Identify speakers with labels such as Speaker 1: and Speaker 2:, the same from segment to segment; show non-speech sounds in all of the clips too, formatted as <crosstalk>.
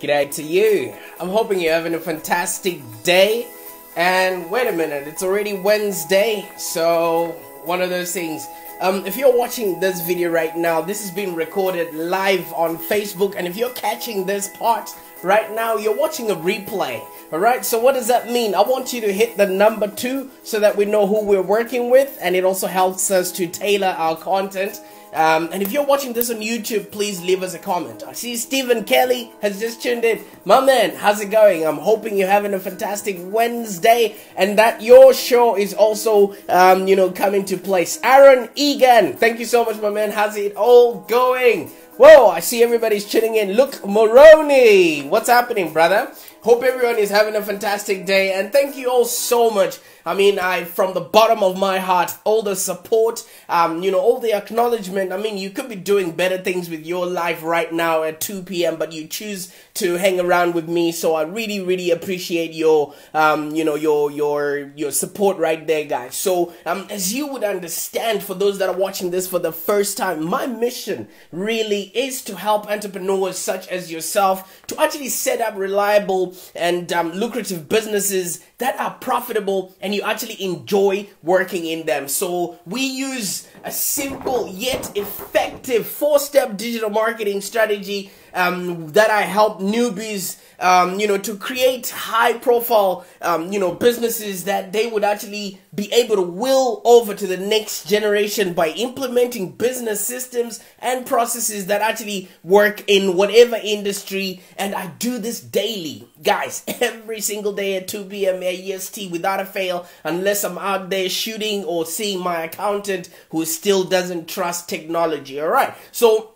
Speaker 1: G'day to you. I'm hoping you're having a fantastic day. And wait a minute, it's already Wednesday, so one of those things. Um, if you're watching this video right now, this is being recorded live on Facebook, and if you're catching this part right now, you're watching a replay. Alright, so what does that mean? I want you to hit the number two so that we know who we're working with, and it also helps us to tailor our content um, and if you're watching this on YouTube, please leave us a comment. I see Stephen Kelly has just tuned in. My man, how's it going? I'm hoping you're having a fantastic Wednesday and that your show is also, um, you know, coming to place. Aaron Egan, thank you so much, my man. How's it all going? Whoa, I see everybody's tuning in. Luke Moroni, what's happening, brother? Hope everyone is having a fantastic day and thank you all so much I mean, I from the bottom of my heart, all the support, um, you know, all the acknowledgement. I mean, you could be doing better things with your life right now at 2 p.m., but you choose to hang around with me. So I really, really appreciate your, um, you know, your your your support right there, guys. So um, as you would understand, for those that are watching this for the first time, my mission really is to help entrepreneurs such as yourself to actually set up reliable and um, lucrative businesses that are profitable and you actually enjoy working in them. So we use a simple yet effective four-step digital marketing strategy um, that I help newbies, um, you know, to create high-profile, um, you know, businesses that they would actually be able to will over to the next generation by implementing business systems and processes that actually work in whatever industry. And I do this daily, guys, <laughs> every single day at 2 p.m. EST without a fail, unless I'm out there shooting or seeing my accountant who still doesn't trust technology. All right, so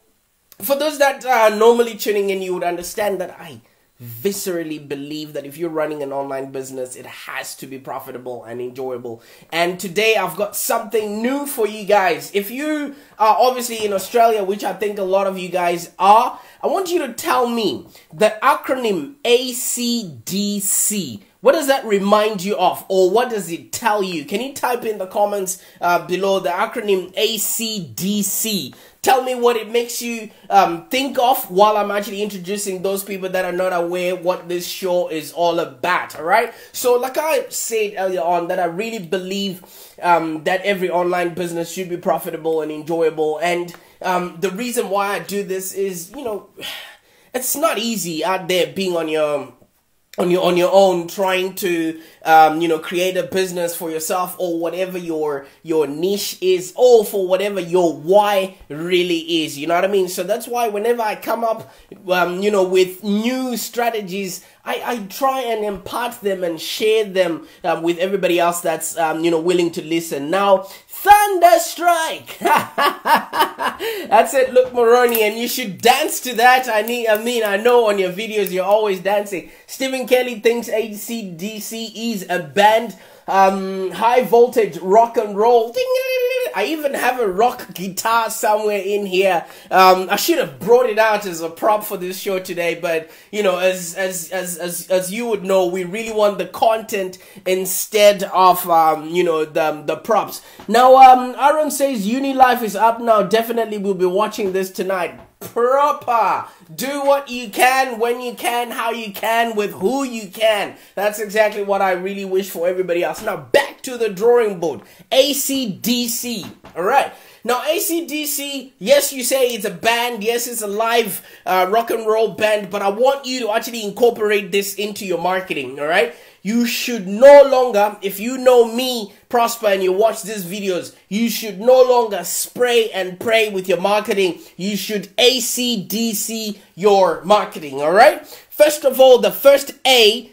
Speaker 1: for those that are normally tuning in, you would understand that I viscerally believe that if you're running an online business, it has to be profitable and enjoyable. And today I've got something new for you guys. If you are obviously in Australia, which I think a lot of you guys are, I want you to tell me the acronym ACDC. What does that remind you of, or what does it tell you? Can you type in the comments uh, below the acronym ACDC? Tell me what it makes you um, think of while I'm actually introducing those people that are not aware what this show is all about. All right. So, like I said earlier on, that I really believe um, that every online business should be profitable and enjoyable. And um, the reason why I do this is, you know, <sighs> it's not easy out there being on your on your on your own trying to um, you know create a business for yourself or whatever your your niche is or for whatever your why really is you know what i mean? So that's why whenever i come up um, you know with new strategies I, I try and impart them and share them um, with everybody else that's um, you know willing to listen. Now Thunderstrike. <laughs> That's it. Luke Moroni, and you should dance to that. I need. I mean, I know on your videos you're always dancing. Stephen Kelly thinks ACDC is a band um, high voltage rock and roll. I even have a rock guitar somewhere in here. Um, I should have brought it out as a prop for this show today, but you know, as as as as as you would know, we really want the content instead of um, you know the the props. Now, um, Aaron says Uni Life is up now. Definitely, we'll be watching this tonight proper. Do what you can, when you can, how you can, with who you can. That's exactly what I really wish for everybody else. Now, back to the drawing board. ACDC. All right. Now, ACDC, yes, you say it's a band. Yes, it's a live uh, rock and roll band, but I want you to actually incorporate this into your marketing. All right. You should no longer, if you know me, Prosper, and you watch these videos, you should no longer spray and pray with your marketing. You should ACDC your marketing, all right? First of all, the first A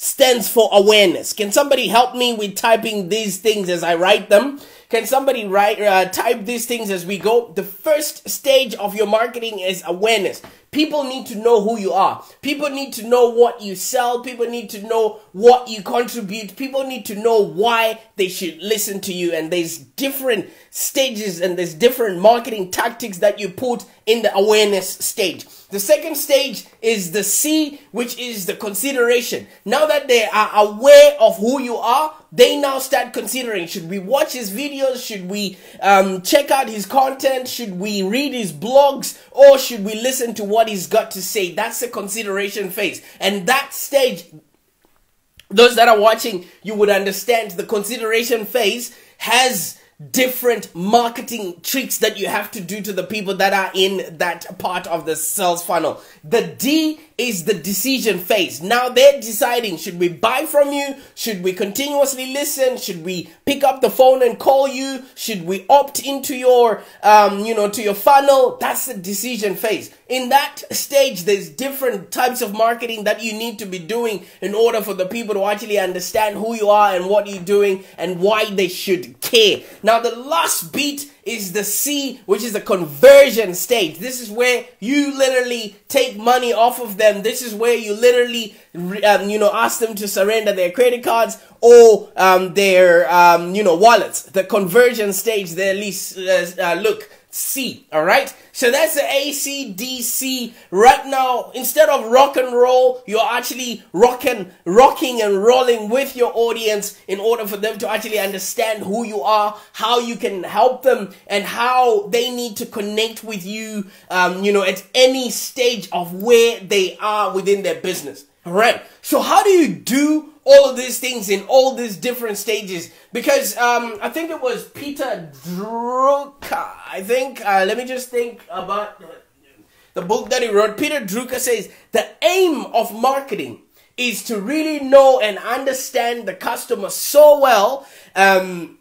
Speaker 1: stands for awareness. Can somebody help me with typing these things as I write them? Can somebody write uh, type these things as we go? The first stage of your marketing is awareness. People need to know who you are. People need to know what you sell. People need to know what you contribute. People need to know why they should listen to you. And there's different stages and there's different marketing tactics that you put in the awareness stage. The second stage is the C, which is the consideration. Now that they are aware of who you are, they now start considering should we watch his videos should we um, check out his content should we read his blogs or should we listen to what he's got to say that's the consideration phase and that stage those that are watching you would understand the consideration phase has different marketing tricks that you have to do to the people that are in that part of the sales funnel. The D is the decision phase. Now they're deciding should we buy from you? Should we continuously listen? Should we pick up the phone and call you? Should we opt into your um, you know, to your funnel? That's the decision phase. In that stage, there's different types of marketing that you need to be doing in order for the people to actually understand who you are and what you're doing and why they should care. Now the last beat is the C, which is the conversion stage. This is where you literally take money off of them. This is where you literally, um, you know, ask them to surrender their credit cards or um, their, um, you know, wallets. The conversion stage, there, at least, uh, uh, look, C. All right. So that's the ACDC. Right now, instead of rock and roll, you're actually rocking, rocking and rolling with your audience in order for them to actually understand who you are, how you can help them, and how they need to connect with you. Um, you know, at any stage of where they are within their business. All right. So how do you do all of these things in all these different stages because um, I think it was Peter Drucker. I think uh, let me just think about the book that he wrote. Peter Drucker says the aim of marketing is to really know and understand the customer so well um,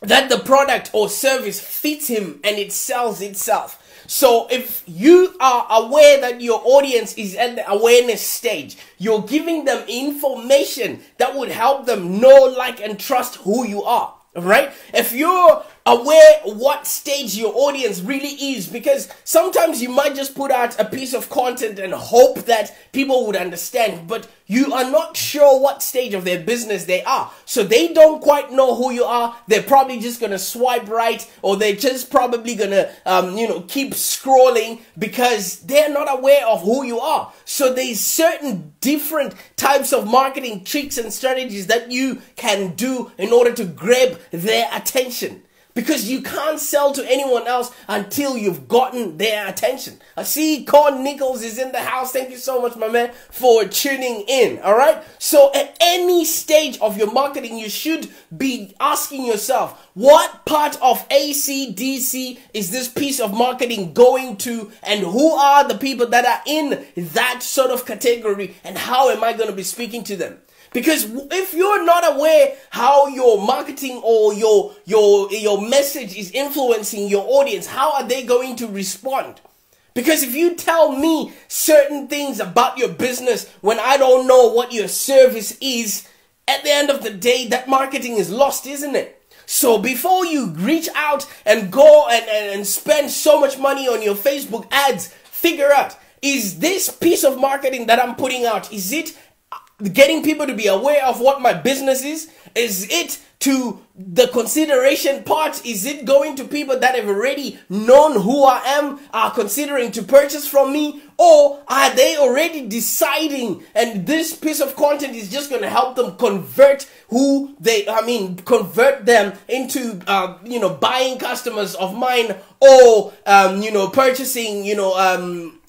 Speaker 1: that the product or service fits him and it sells itself. So if you are aware that your audience is at the awareness stage, you're giving them information that would help them know, like, and trust who you are. Right? If you're aware what stage your audience really is because sometimes you might just put out a piece of content and hope that people would understand but you are not sure what stage of their business they are. So they don't quite know who you are. They're probably just gonna swipe right or they're just probably gonna um, you know keep scrolling because they're not aware of who you are. So there's certain different types of marketing tricks and strategies that you can do in order to grab their attention because you can't sell to anyone else until you've gotten their attention. I see Con Nichols is in the house. Thank you so much, my man, for tuning in. All right. So at any stage of your marketing, you should be asking yourself, what part of ACDC is this piece of marketing going to? And who are the people that are in that sort of category? And how am I going to be speaking to them? Because if you're not aware how your marketing or your your your message is influencing your audience, how are they going to respond? Because if you tell me certain things about your business when I don't know what your service is, at the end of the day, that marketing is lost, isn't it? So before you reach out and go and, and, and spend so much money on your Facebook ads, figure out is this piece of marketing that I'm putting out, is it getting people to be aware of what my business is? Is it to the consideration part? Is it going to people that have already known who I am, are considering to purchase from me? Or are they already deciding and this piece of content is just going to help them convert who they, I mean, convert them into, uh, you know, buying customers of mine or, um, you know, purchasing, you know, um,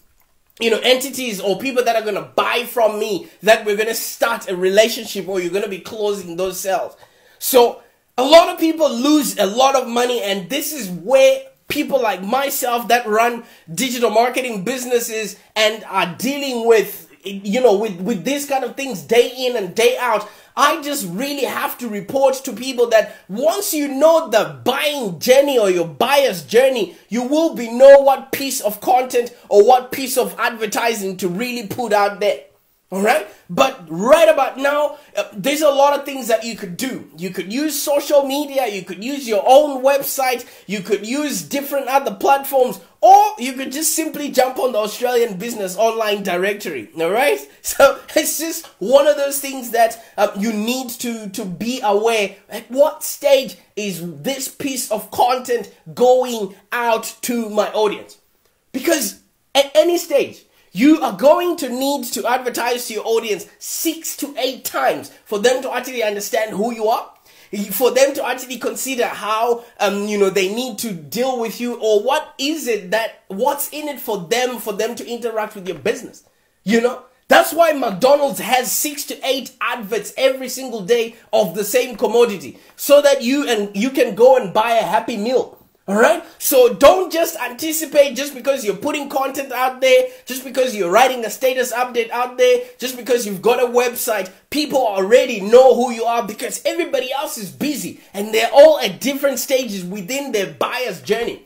Speaker 1: you know, entities or people that are going to buy from me that we're going to start a relationship or you're going to be closing those sales. So a lot of people lose a lot of money and this is where people like myself that run digital marketing businesses and are dealing with you know with with these kind of things day in and day out I just really have to report to people that once you know the buying journey or your buyer's journey, you will be know what piece of content or what piece of advertising to really put out there. All right. But right about now, uh, there's a lot of things that you could do. You could use social media. You could use your own website. You could use different other platforms or you could just simply jump on the Australian Business Online Directory. All right. <laughs> So it's just one of those things that um, you need to, to be aware at what stage is this piece of content going out to my audience? Because at any stage, you are going to need to advertise to your audience six to eight times for them to actually understand who you are, for them to actually consider how um you know they need to deal with you or what is it that what's in it for them for them to interact with your business you know that's why McDonald's has six to eight adverts every single day of the same commodity so that you and you can go and buy a happy meal. All right. So don't just anticipate just because you're putting content out there, just because you're writing a status update out there, just because you've got a website. People already know who you are because everybody else is busy and they're all at different stages within their buyer's journey.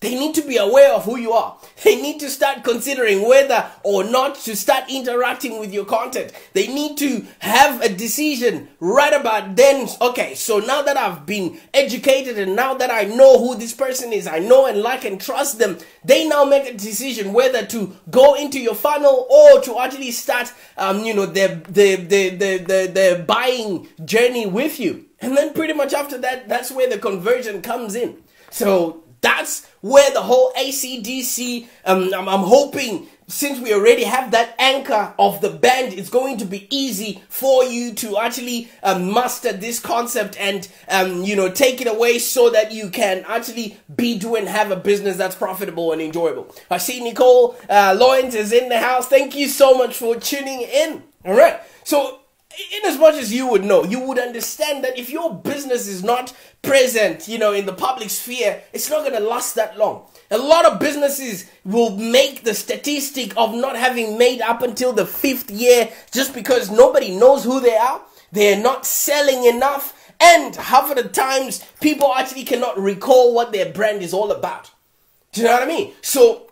Speaker 1: They need to be aware of who you are. They need to start considering whether or not to start interacting with your content. They need to have a decision right about then. Okay, so now that I've been educated and now that I know who this person is, I know and like and trust them, they now make a decision whether to go into your funnel or to actually start, um, you know, their, their, their, their, their, their buying journey with you. And then pretty much after that, that's where the conversion comes in. So that's where the whole ACDC, um, I'm, I'm hoping since we already have that anchor of the band, it's going to be easy for you to actually um, master this concept and, um, you know, take it away so that you can actually be doing, have a business that's profitable and enjoyable. I see Nicole uh, Lawrence is in the house. Thank you so much for tuning in. All right. So in as much as you would know, you would understand that if your business is not present, you know, in the public sphere, it's not going to last that long. A lot of businesses will make the statistic of not having made up until the fifth year just because nobody knows who they are. They're not selling enough. And half of the times, people actually cannot recall what their brand is all about. Do you know what I mean? So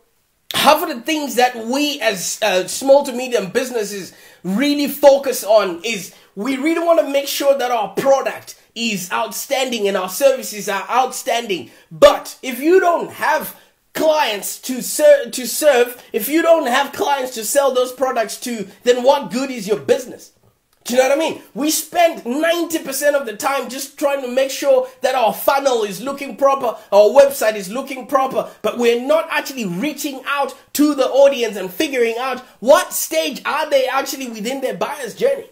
Speaker 1: half of the things that we as uh, small to medium businesses really focus on is we really want to make sure that our product is outstanding and our services are outstanding. But if you don't have clients to serve, to serve, if you don't have clients to sell those products to, then what good is your business? Do you know what I mean? We spend 90% of the time just trying to make sure that our funnel is looking proper, our website is looking proper, but we're not actually reaching out to the audience and figuring out what stage are they actually within their buyer's journey.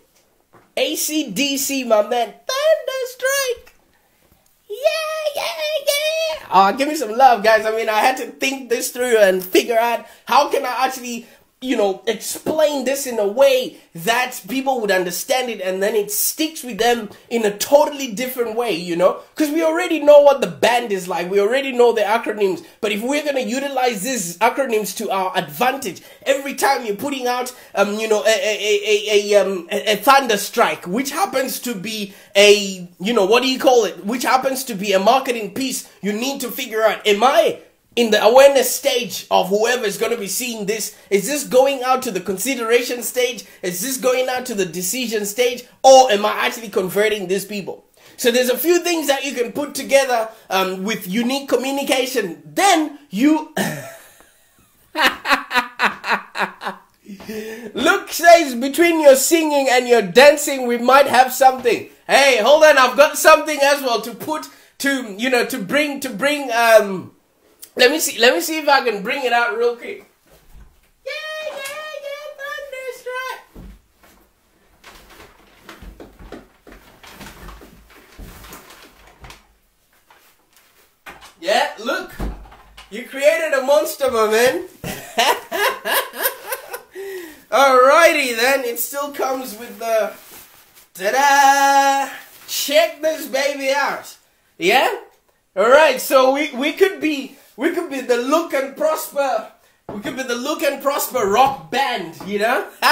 Speaker 1: ACDC, my man, Thunderstrike. Yeah, yeah, yeah. Uh, give me some love, guys. I mean, I had to think this through and figure out how can I actually you know, explain this in a way that people would understand it and then it sticks with them in a totally different way, you know? Because we already know what the band is like, we already know the acronyms, but if we're going to utilize these acronyms to our advantage, every time you're putting out, um, you know, a, a, a, a, um, a, a thunder strike, which happens to be a, you know, what do you call it? Which happens to be a marketing piece, you need to figure out, am I in the awareness stage of whoever is going to be seeing this is this going out to the consideration stage? Is this going out to the decision stage? Or am i actually converting these people? So there's a few things that you can put together um, with unique communication. Then you <laughs> Luke says between your singing and your dancing, we might have something. Hey, hold on, I've got something as well to put to you know to bring to bring um let me see. Let me see if I can bring it out real quick. Yeah, yeah, yeah, thunderstruck. Yeah, look. You created a monster, my man. <laughs> Alrighty then, it still comes with the ta-da! Check this baby out. Yeah? Alright, so we, we could be we could be the Luke and Prosper. We could be the Luke and Prosper rock band, you know? <laughs>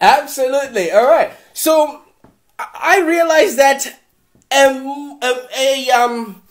Speaker 1: Absolutely. All right. So I realized that um, um, a um,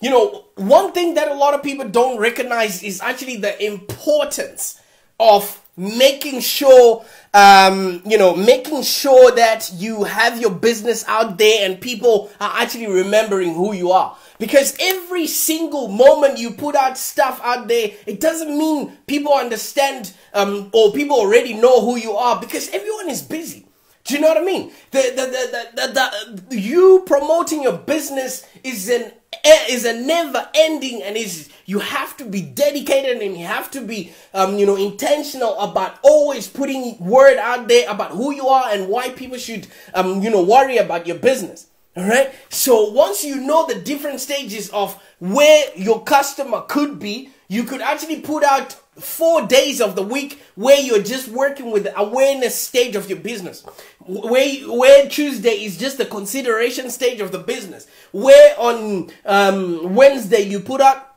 Speaker 1: you know, one thing that a lot of people don't recognize is actually the importance of making sure um, you know, making sure that you have your business out there and people are actually remembering who you are. Because every single moment you put out stuff out there, it doesn't mean people understand um, or people already know who you are because everyone is busy. Do you know what I mean? The, the, the, the, the, the, you promoting your business is an is a never ending and is you have to be dedicated and you have to be um, you know intentional about always putting word out there about who you are and why people should um, you know worry about your business. All right? So once you know the different stages of where your customer could be you could actually put out four days of the week where you're just working with the awareness stage of your business. Where, where Tuesday is just the consideration stage of the business. Where on um, Wednesday you put out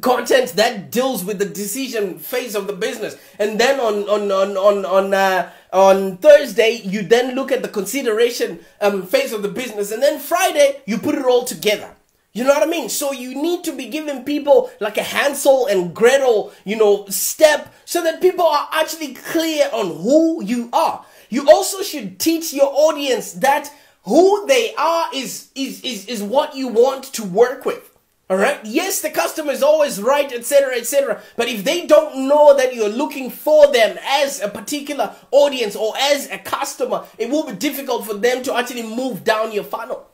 Speaker 1: content that deals with the decision phase of the business. And then on, on, on, on, on, uh, on Thursday, you then look at the consideration um, phase of the business. And then Friday, you put it all together. You know what I mean? So you need to be giving people like a Hansel and Gretel, you know, step so that people are actually clear on who you are. You also should teach your audience that who they are is, is, is, is what you want to work with. All right. Yes, the customer is always right, etc., etc. But if they don't know that you're looking for them as a particular audience or as a customer, it will be difficult for them to actually move down your funnel.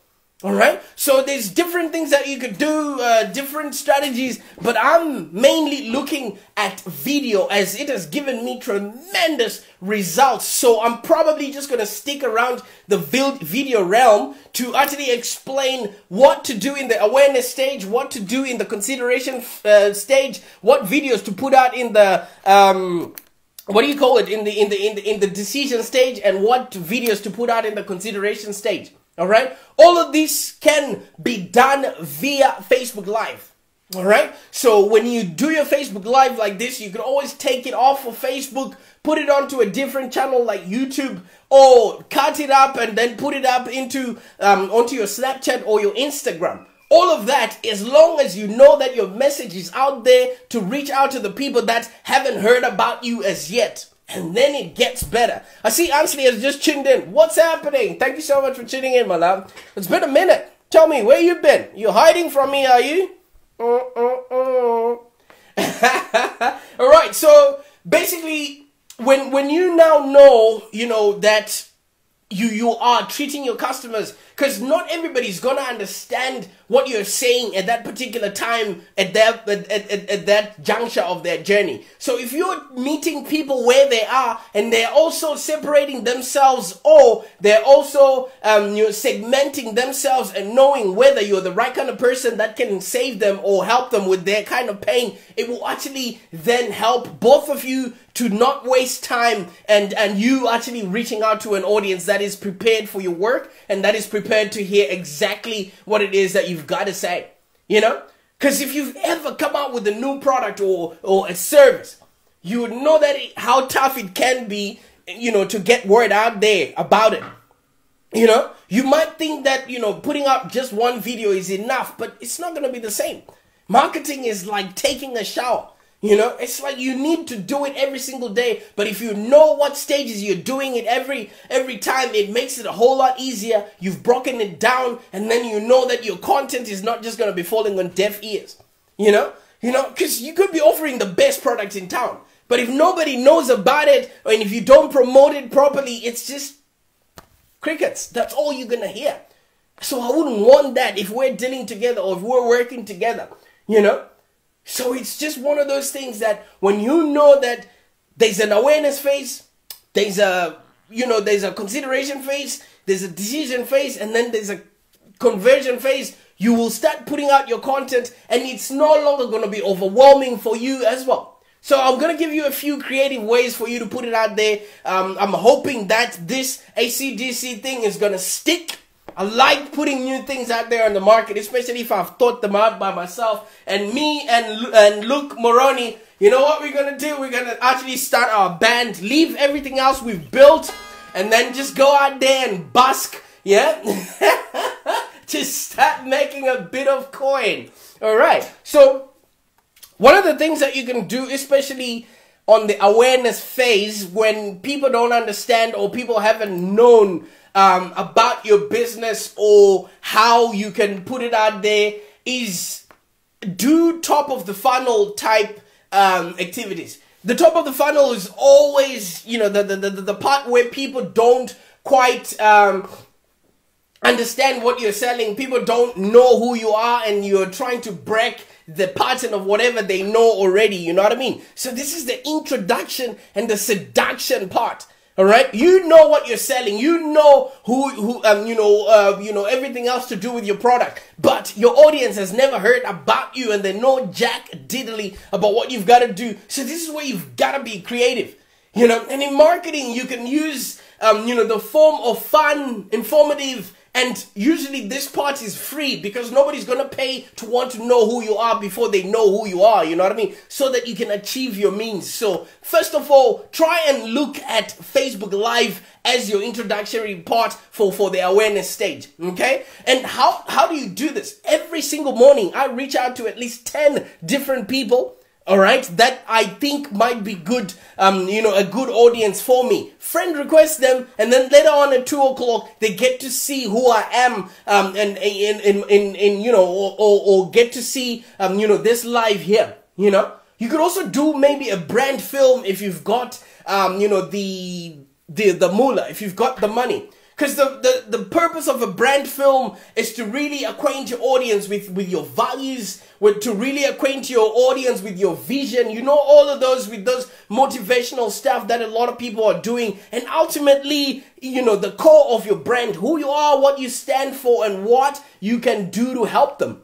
Speaker 1: All right. So there's different things that you could do, uh, different strategies, but I'm mainly looking at video as it has given me tremendous results. So I'm probably just going to stick around the video realm to actually explain what to do in the awareness stage, what to do in the consideration uh, stage, what videos to put out in the, um, what do you call it in the in the in the in the decision stage and what videos to put out in the consideration stage all right. All of this can be done via Facebook Live. All right. So when you do your Facebook Live like this, you can always take it off of Facebook, put it onto a different channel like YouTube, or cut it up and then put it up into um, onto your Snapchat or your Instagram. All of that, as long as you know that your message is out there to reach out to the people that haven't heard about you as yet. And then it gets better. I see Ansley has just tuned in. What's happening? Thank you so much for tuning in, my love. It's been a minute. Tell me, where you've been? You're hiding from me, are you? Uh, uh, uh. All right, so basically, when when you now know, you know that you you are treating your customers because not everybody's gonna understand what you're saying at that particular time at that at, at, at, that juncture of their journey. So if you're meeting people where they are and they're also separating themselves or they're also um, you know segmenting themselves and knowing whether you're the right kind of person that can save them or help them with their kind of pain it will actually then help both of you to not waste time and and you actually reaching out to an audience that is prepared for your work and that is prepared to hear exactly what it is that you've got to say you know? Because if you've ever come out with a new product or or a service you would know that it, how tough it can be you know to get word out there about it. You know? You might think that you know putting up just one video is enough but it's not going to be the same. Marketing is like taking a shower you know, it's like you need to do it every single day. But if you know what stages you're doing it every every time, it makes it a whole lot easier. You've broken it down, and then you know that your content is not just gonna be falling on deaf ears. You know, you know, because you could be offering the best product in town, but if nobody knows about it, and if you don't promote it properly, it's just crickets. That's all you're gonna hear. So I wouldn't want that if we're dealing together or if we're working together. You know. So it's just one of those things that when you know that there's an awareness phase, there's a you know there's a consideration phase, there's a decision phase, and then there's a conversion phase. You will start putting out your content, and it's no longer going to be overwhelming for you as well. So I'm gonna give you a few creative ways for you to put it out there. Um, I'm hoping that this ACDC thing is gonna stick I like putting new things out there on the market, especially if I've thought them out by myself. And me and and Luke Moroni, you know what we're gonna do? We're gonna actually start our band, leave everything else we've built, and then just go out there and busk, yeah, <laughs> to start making a bit of coin. All right. So one of the things that you can do, especially on the awareness phase, when people don't understand or people haven't known um, about your business or how you can put it out there is do top of the funnel type um, activities. The top of the funnel is always, you know, the, the, the, the part where people don't quite um, understand what you're selling. People don't know who you are and you're trying to break the pattern of whatever they know already. You know what I mean? So this is the introduction and the seduction part. All right, you know what you're selling. You know who, who, um, you know, uh, you know everything else to do with your product. But your audience has never heard about you, and they know jack diddly about what you've got to do. So this is where you've got to be creative. You know, and in marketing, you can use, um, you know, the form of fun, informative, and usually this part is free because nobody's going to pay to want to know who you are before they know who you are. You know what I mean? So that you can achieve your means. So first of all, try and look at Facebook Live as your introductory part for, for the awareness stage. Okay. And how, how do you do this? Every single morning, I reach out to at least 10 different people all right? That i think might be good um you know a good audience for me. Friend request them and then later on at two o'clock they get to see who i am um and in in in, in you know or, or, or get to see um you know this live here you know? You could also do maybe a brand film if you've got um you know the the the moolah if you've got the money because the, the, the purpose of a brand film is to really acquaint your audience with, with your values, with, to really acquaint your audience with your vision. You know, all of those with those motivational stuff that a lot of people are doing. And ultimately, you know, the core of your brand, who you are, what you stand for, and what you can do to help them.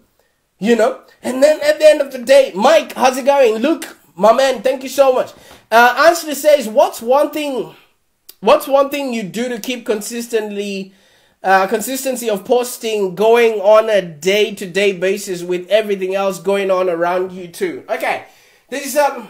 Speaker 1: You know? And then at the end of the day, Mike, how's it going? Luke, my man, thank you so much. Uh, Ansley says, what's one thing What's one thing you do to keep consistently uh, consistency of posting going on a day to day basis with everything else going on around you too? Okay, this is um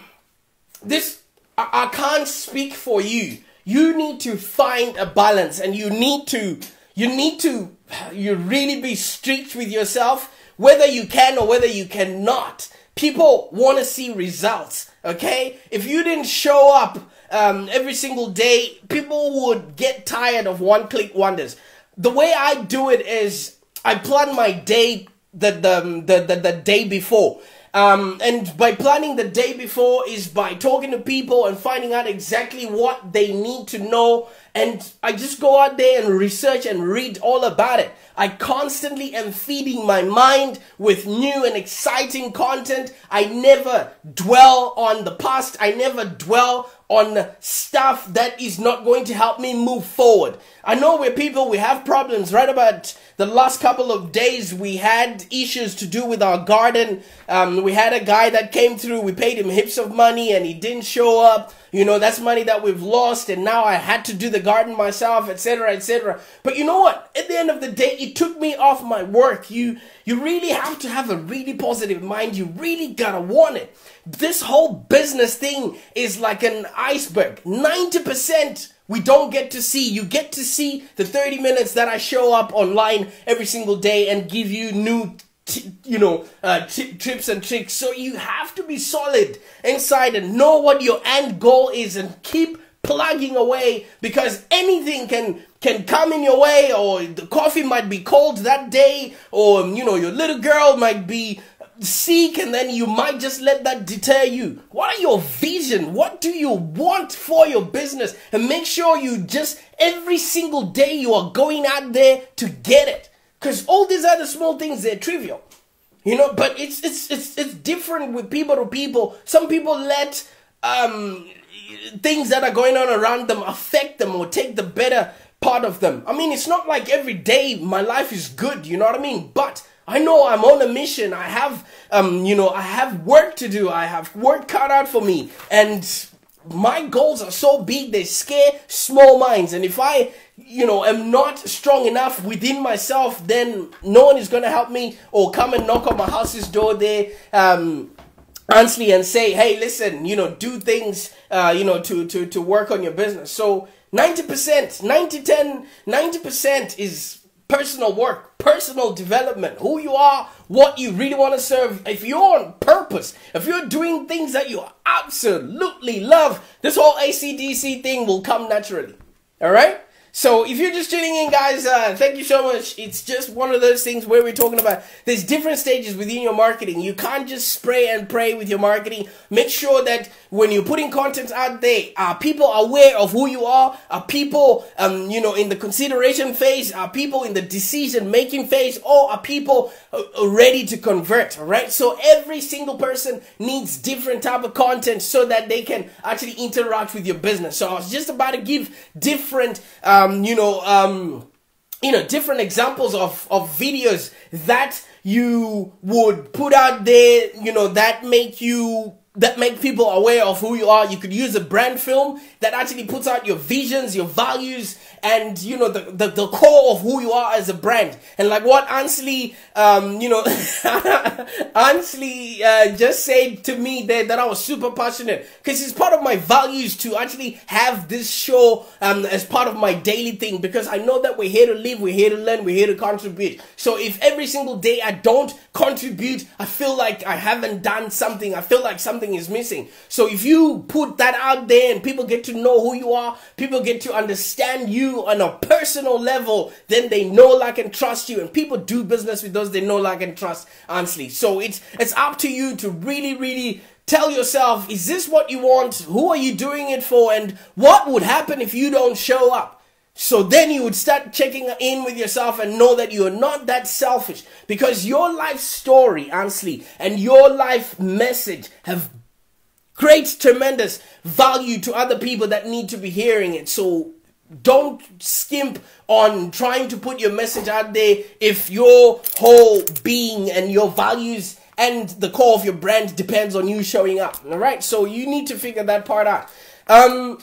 Speaker 1: this I, I can't speak for you. You need to find a balance, and you need to you need to you really be strict with yourself, whether you can or whether you cannot. People want to see results. Okay, if you didn't show up um, every single day, people would get tired of one click wonders. The way I do it is I plan my day the the the, the, the day before. Um, and by planning the day before is by talking to people and finding out exactly what they need to know. And I just go out there and research and read all about it. I constantly am feeding my mind with new and exciting content. I never dwell on the past. I never dwell on stuff that is not going to help me move forward. I know we're people, we have problems. Right about the last couple of days, we had issues to do with our garden. Um, we had a guy that came through, we paid him heaps of money and he didn't show up. You know, that's money that we've lost and now I had to do the garden myself, etc., etc. But you know what? At the end of the day, it took me off my work. You, you really have to have a really positive mind. You really gotta want it. This whole business thing is like an iceberg. 90% we don't get to see. You get to see the 30 minutes that I show up online every single day and give you new you know, uh, tips and tricks. So you have to be solid inside and know what your end goal is and keep plugging away because anything can can come in your way or the coffee might be cold that day or you know your little girl might be seek and then you might just let that deter you. What are your vision? What do you want for your business? And make sure you just every single day you are going out there to get it. Cause all these other small things they're trivial. You know, but it's it's it's it's different with people to people. Some people let um things that are going on around them affect them or take the better part of them. I mean, it's not like every day my life is good, you know what I mean? But I know I'm on a mission. I have, um, you know, I have work to do. I have work cut out for me. And my goals are so big, they scare small minds. And if I, you know, am not strong enough within myself, then no one is going to help me or come and knock on my house's door there. Um, honestly and say hey listen you know do things uh, you know to, to to work on your business so 90% 90 10 90% is personal work, personal development, who you are, what you really want to serve. If you're on purpose, if you're doing things that you absolutely love, this whole ACDC thing will come naturally. All right? So if you're just tuning in, guys, uh, thank you so much. It's just one of those things where we're talking about there's different stages within your marketing. You can't just spray and pray with your marketing. Make sure that when you're putting content out there, are people aware of who you are? Are people, um, you know, in the consideration phase? Are people in the decision making phase? Or are people uh, uh, ready to convert? Right. So every single person needs different type of content so that they can actually interact with your business. So I was just about to give different. Um, um, you know, um, you know, different examples of, of videos that you would put out there, you know, that make you that make people aware of who you are. You could use a brand film that actually puts out your visions, your values, and you know the, the, the core of who you are as a brand. And like what Ansley, um, you know, <laughs> Ansley uh, just said to me there that I was super passionate because it's part of my values to actually have this show um, as part of my daily thing because I know that we're here to live, we're here to learn, we're here to contribute. So if every single day I don't contribute, I feel like I haven't done something. I feel like something is missing. So if you put that out there and people get to know who you are, people get to understand you on a personal level, then they know, like, and trust you. And people do business with those they know, like, and trust, honestly. So it's, it's up to you to really, really tell yourself, is this what you want? Who are you doing it for? And what would happen if you don't show up? So then you would start checking in with yourself and know that you are not that selfish because your life story, honestly, and your life message have great, tremendous value to other people that need to be hearing it. So don't skimp on trying to put your message out there if your whole being and your values and the core of your brand depends on you showing up. All right, so you need to figure that part out. Um,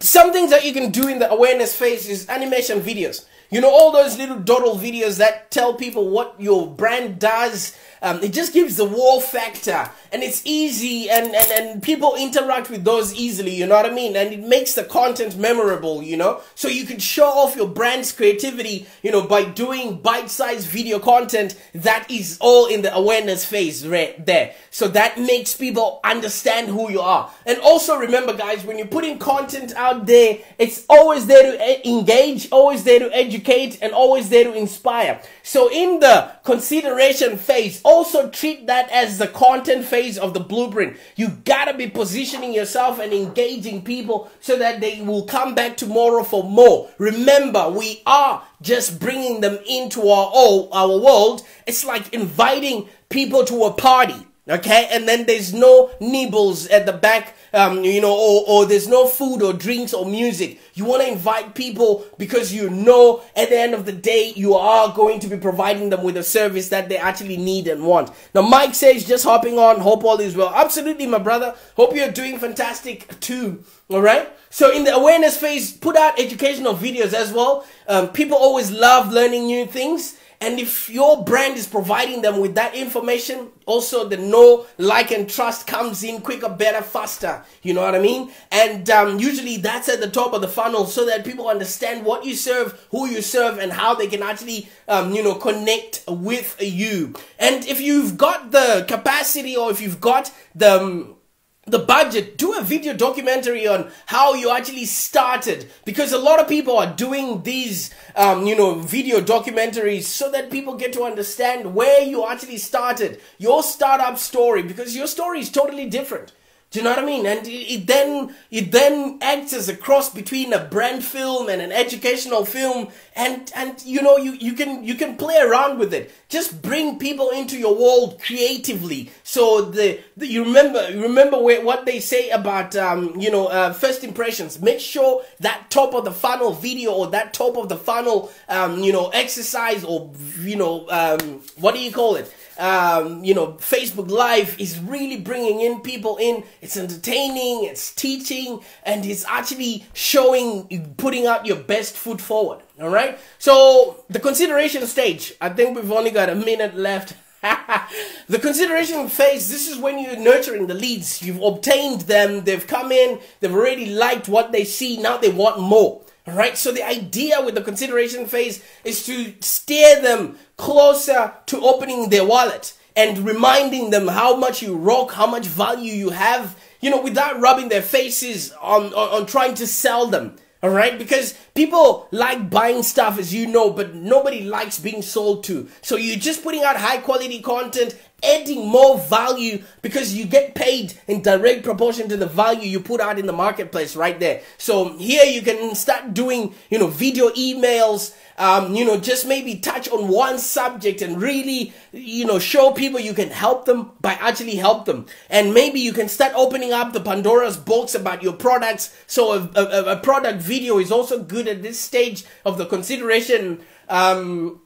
Speaker 1: some things that you can do in the awareness phase is animation videos. You know, all those little doddle videos that tell people what your brand does um, it just gives the wow factor and it's easy and, and, and people interact with those easily, you know what I mean? And it makes the content memorable, you know? So you can show off your brand's creativity, you know, by doing bite-sized video content that is all in the awareness phase right there. So that makes people understand who you are. And also remember guys, when you're putting content out there, it's always there to engage, always there to educate, and always there to inspire. So in the consideration phase, also treat that as the content phase of the blueprint. You gotta be positioning yourself and engaging people so that they will come back tomorrow for more. Remember, we are just bringing them into our, our world. It's like inviting people to a party. Okay, and then there's no nibbles at the back, um, you know, or, or there's no food or drinks or music. You want to invite people because you know at the end of the day you are going to be providing them with a service that they actually need and want. Now, Mike says, just hopping on, hope all is well. Absolutely, my brother. Hope you're doing fantastic too. All right. So in the awareness phase, put out educational videos as well. Um, people always love learning new things. And if your brand is providing them with that information, also the know, like, and trust comes in quicker, better, faster. You know what I mean? And um, usually that's at the top of the funnel so that people understand what you serve, who you serve, and how they can actually, um, you know, connect with you. And if you've got the capacity or if you've got the, um, the budget, do a video documentary on how you actually started because a lot of people are doing these, um, you know, video documentaries so that people get to understand where you actually started, your startup story because your story is totally different. Do you know what I mean? And it, then it then acts as a cross between a brand film and an educational film, and and you know you you can you can play around with it. Just bring people into your world creatively. So the, the you remember remember what they say about um, you know uh, first impressions. Make sure that top of the funnel video or that top of the funnel um, you know exercise or you know um, what do you call it? Um, you know, Facebook Live is really bringing in people in. It's entertaining, it's teaching, and it's actually showing, putting out your best foot forward. All right. So the consideration stage, I think we've only got a minute left. <laughs> the consideration phase, this is when you're nurturing the leads. You've obtained them, they've come in, they've already liked what they see, now they want more. Alright, so the idea with the consideration phase is to steer them closer to opening their wallet and reminding them how much you rock, how much value you have, you know, without rubbing their faces on, on, on trying to sell them. All right, because people like buying stuff, as you know, but nobody likes being sold to. So you're just putting out high quality content, adding more value because you get paid in direct proportion to the value you put out in the marketplace right there. So here you can start doing, you know, video emails, um, you know, just maybe touch on one subject and really, you know, show people you can help them by actually help them. And maybe you can start opening up the Pandora's box about your products. So a, a, a product video is also good at this stage of the consideration, um,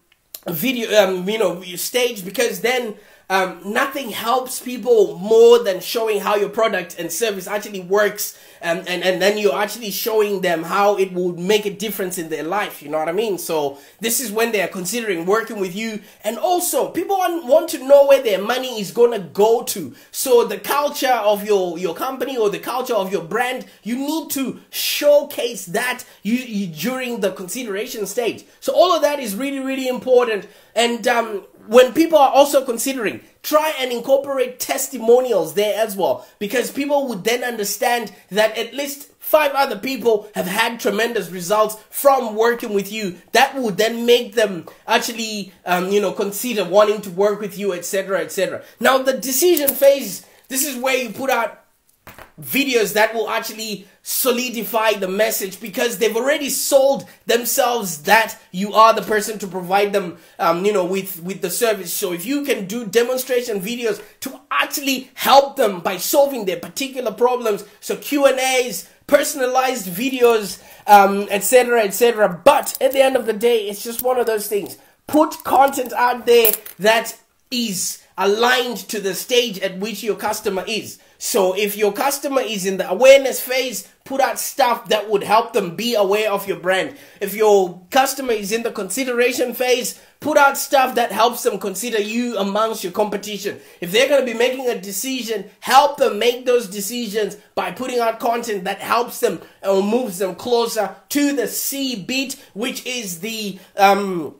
Speaker 1: video, um, you know, stage because then um, nothing helps people more than showing how your product and service actually works and, and, and then you're actually showing them how it would make a difference in their life you know what i mean? So this is when they're considering working with you and also people want, want to know where their money is going to go to. So the culture of your your company or the culture of your brand you need to showcase that you, you during the consideration stage. So all of that is really really important and um, when people are also considering, try and incorporate testimonials there as well, because people would then understand that at least five other people have had tremendous results from working with you. That would then make them actually, um, you know, consider wanting to work with you, etc., etc. Now, the decision phase, this is where you put out videos that will actually solidify the message because they've already sold themselves that you are the person to provide them um, you know with with the service. So if you can do demonstration videos to actually help them by solving their particular problems so q and a's personalized videos um, etc etc but at the end of the day it's just one of those things. Put content out there that is aligned to the stage at which your customer is so if your customer is in the awareness phase, put out stuff that would help them be aware of your brand. If your customer is in the consideration phase, put out stuff that helps them consider you amongst your competition. If they're going to be making a decision, help them make those decisions by putting out content that helps them or moves them closer to the C beat, which is the um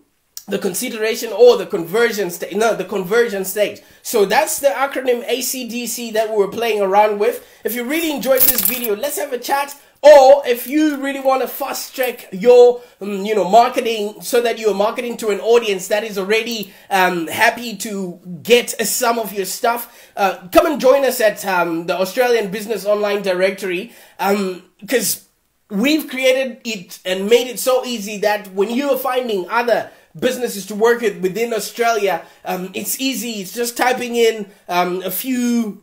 Speaker 1: the consideration or the conversion stage. No, the conversion stage. So that's the acronym ACDC that we were playing around with. If you really enjoyed this video, let's have a chat. Or if you really want to fast track your, um, you know, marketing so that you're marketing to an audience that is already um, happy to get some of your stuff, uh, come and join us at um, the Australian Business Online Directory because um, we've created it and made it so easy that when you're finding other businesses to work with within Australia. Um, it's easy. It's just typing in um, a few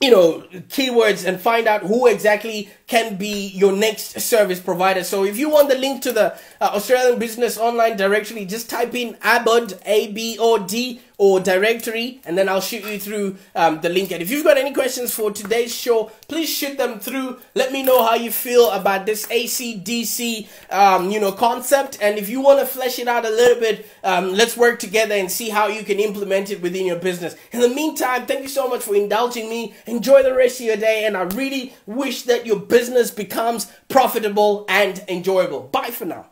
Speaker 1: you know, keywords and find out who exactly can be your next service provider. So if you want the link to the uh, Australian Business Online directory, just type in ABOD, A-B-O-D, or directory, and then I'll shoot you through um, the link. And if you've got any questions for today's show, please shoot them through. Let me know how you feel about this ACDC, um, you know, concept. And if you want to flesh it out a little bit, um, let's work together and see how you can implement it within your business. In the meantime, thank you so much for indulging me. Enjoy the rest of your day, and I really wish that your business becomes profitable and enjoyable. Bye for now.